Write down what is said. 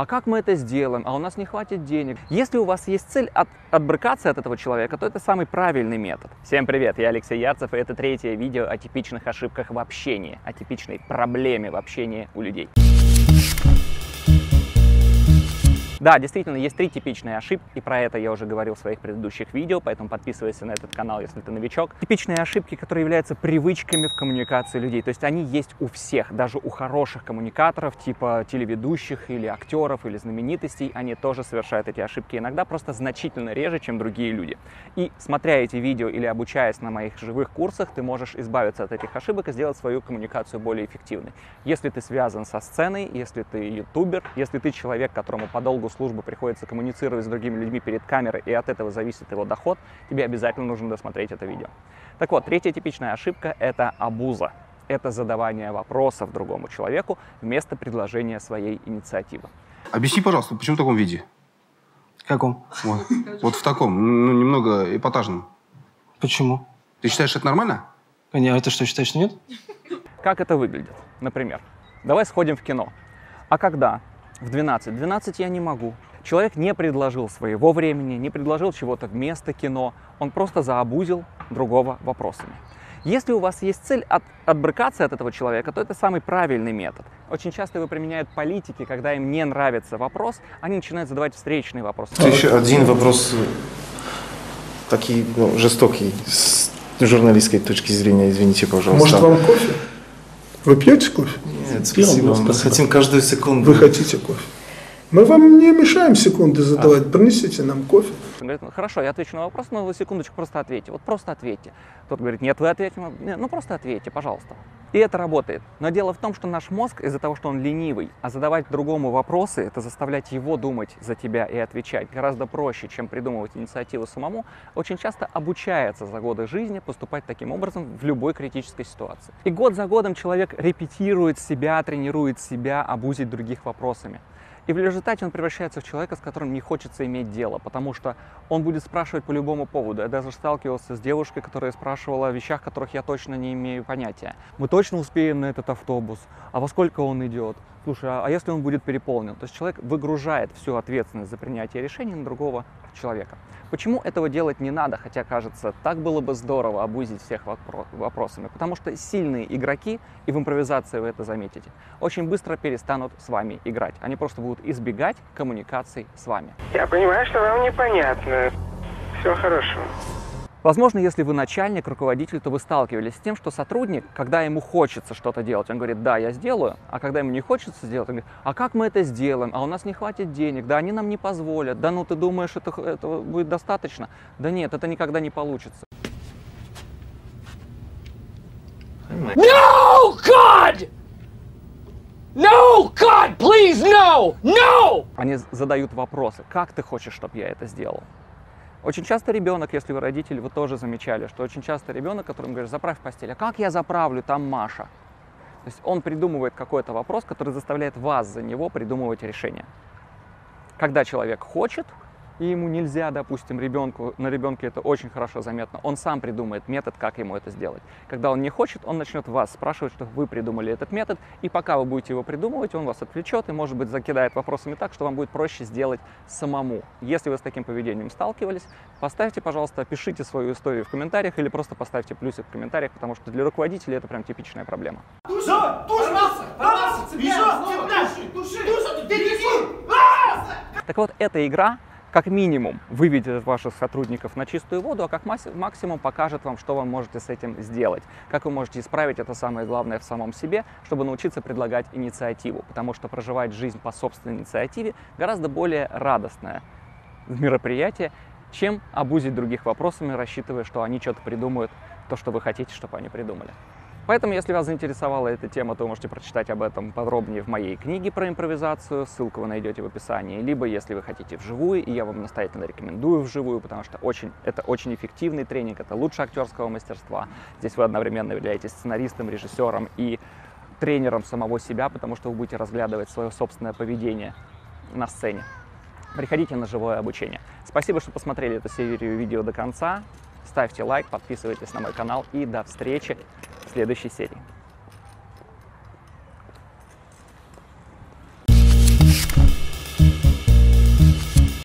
а как мы это сделаем, а у нас не хватит денег. Если у вас есть цель от, отбрыкаться от этого человека, то это самый правильный метод. Всем привет, я Алексей Ярцев, и это третье видео о типичных ошибках в общении, о типичной проблеме в общении у людей. Да, действительно, есть три типичные ошибки, и про это я уже говорил в своих предыдущих видео, поэтому подписывайся на этот канал, если ты новичок. Типичные ошибки, которые являются привычками в коммуникации людей, то есть они есть у всех, даже у хороших коммуникаторов, типа телеведущих или актеров или знаменитостей, они тоже совершают эти ошибки, иногда просто значительно реже, чем другие люди. И смотря эти видео или обучаясь на моих живых курсах, ты можешь избавиться от этих ошибок и сделать свою коммуникацию более эффективной. Если ты связан со сценой, если ты ютубер, если ты человек, которому по долгу службы приходится коммуницировать с другими людьми перед камерой, и от этого зависит его доход, тебе обязательно нужно досмотреть это видео. Так вот, третья типичная ошибка – это абуза. Это задавание вопросов другому человеку вместо предложения своей инициативы. Объясни, пожалуйста, почему в таком виде? В каком? Вот, вот в таком, ну, немного эпатажном. Почему? Ты считаешь, это нормально? А ты что, считаешь, что нет? Как это выглядит? Например, давай сходим в кино. А когда? В 12. 12 я не могу. Человек не предложил своего времени, не предложил чего-то вместо кино. Он просто заобузил другого вопросами. Если у вас есть цель от, отбрыкаться от этого человека, то это самый правильный метод. Очень часто его применяют политики, когда им не нравится вопрос, они начинают задавать встречные вопросы. Еще один вопрос, такой ну, жестокий, с журналистской точки зрения, извините, пожалуйста. Может, вам кофе? Вы пьете кофе? Нет, спасибо. Мы хотим каждую секунду. Вы хотите кофе? Мы вам не мешаем секунды задавать. Принесите нам кофе. Он говорит, ну, хорошо, я отвечу на вопрос, но вы секундочку просто ответьте. Вот просто ответьте. Тот говорит, нет, вы ответьте. Нет, ну просто ответьте, пожалуйста. И это работает. Но дело в том, что наш мозг из-за того, что он ленивый, а задавать другому вопросы, это заставлять его думать за тебя и отвечать гораздо проще, чем придумывать инициативу самому, очень часто обучается за годы жизни поступать таким образом в любой критической ситуации. И год за годом человек репетирует себя, тренирует себя обузить других вопросами. И в результате он превращается в человека, с которым не хочется иметь дело, потому что он будет спрашивать по любому поводу. Я даже сталкивался с девушкой, которая спрашивала о вещах, которых я точно не имею понятия. Мы точно успеем на этот автобус? А во сколько он идет? Слушай, а если он будет переполнен? То есть человек выгружает всю ответственность за принятие решений на другого человека. Почему этого делать не надо, хотя кажется, так было бы здорово обузить всех вопросами? Потому что сильные игроки, и в импровизации вы это заметите, очень быстро перестанут с вами играть. Они просто будут избегать коммуникаций с вами. Я понимаю, что вам непонятно. Всего хорошего. Возможно, если вы начальник, руководитель, то вы сталкивались с тем, что сотрудник, когда ему хочется что-то делать, он говорит, да, я сделаю, а когда ему не хочется сделать, он говорит, а как мы это сделаем, а у нас не хватит денег, да, они нам не позволят, да, ну ты думаешь, это, этого будет достаточно? Да нет, это никогда не получится. No, God! No, God, please, no! No! Они задают вопросы, как ты хочешь, чтобы я это сделал? Очень часто ребенок, если вы родители, вы тоже замечали, что очень часто ребенок, которому говоришь, заправь постель, а как я заправлю, там Маша. То есть он придумывает какой-то вопрос, который заставляет вас за него придумывать решение. Когда человек хочет, и ему нельзя, допустим, ребенку, на ребенке это очень хорошо заметно, он сам придумает метод, как ему это сделать. Когда он не хочет, он начнет вас спрашивать, что вы придумали этот метод, и пока вы будете его придумывать, он вас отвлечет и, может быть, закидает вопросами так, что вам будет проще сделать самому. Если вы с таким поведением сталкивались, поставьте, пожалуйста, пишите свою историю в комментариях или просто поставьте плюсик в комментариях, потому что для руководителей это прям типичная проблема. Туши! Туши! Порвался! Порвался! Бежал! Туши! Туши! Туши! Так вот, эта игра как минимум выведет ваших сотрудников на чистую воду, а как максимум покажет вам, что вы можете с этим сделать, как вы можете исправить это самое главное в самом себе, чтобы научиться предлагать инициативу, потому что проживать жизнь по собственной инициативе гораздо более радостное мероприятие, чем обузить других вопросами, рассчитывая, что они что-то придумают, то, что вы хотите, чтобы они придумали. Поэтому, если вас заинтересовала эта тема, то вы можете прочитать об этом подробнее в моей книге про импровизацию, ссылку вы найдете в описании, либо если вы хотите вживую, и я вам настоятельно рекомендую вживую, потому что очень, это очень эффективный тренинг, это лучше актерского мастерства. Здесь вы одновременно являетесь сценаристом, режиссером и тренером самого себя, потому что вы будете разглядывать свое собственное поведение на сцене. Приходите на живое обучение. Спасибо, что посмотрели эту серию видео до конца. Ставьте лайк, подписывайтесь на мой канал и до встречи следующей серии.